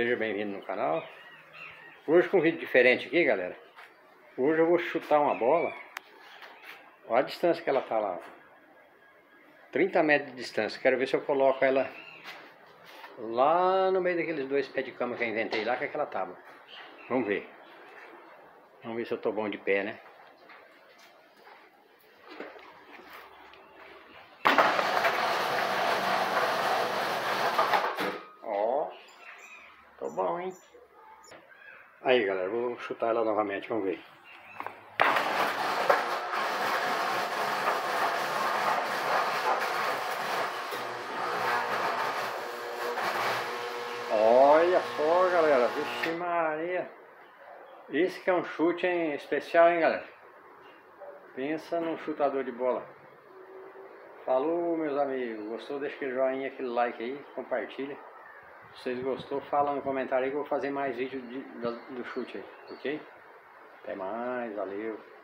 Seja bem-vindo no canal. Hoje com um vídeo diferente aqui, galera. Hoje eu vou chutar uma bola. Olha a distância que ela tá lá. 30 metros de distância. Quero ver se eu coloco ela lá no meio daqueles dois pés de cama que eu inventei lá, que é aquela tábua. Vamos ver. Vamos ver se eu tô bom de pé, né? Bom, hein? Aí, galera, vou chutar ela novamente, vamos ver. Olha só, galera. Vixe Maria. Esse que é um chute hein, especial, hein, galera? Pensa num chutador de bola. Falou, meus amigos. Gostou? Deixa aquele joinha, aquele like aí. Compartilha. Se vocês gostou, fala no comentário aí que eu vou fazer mais vídeo de, do, do chute aí, ok? Até mais, valeu!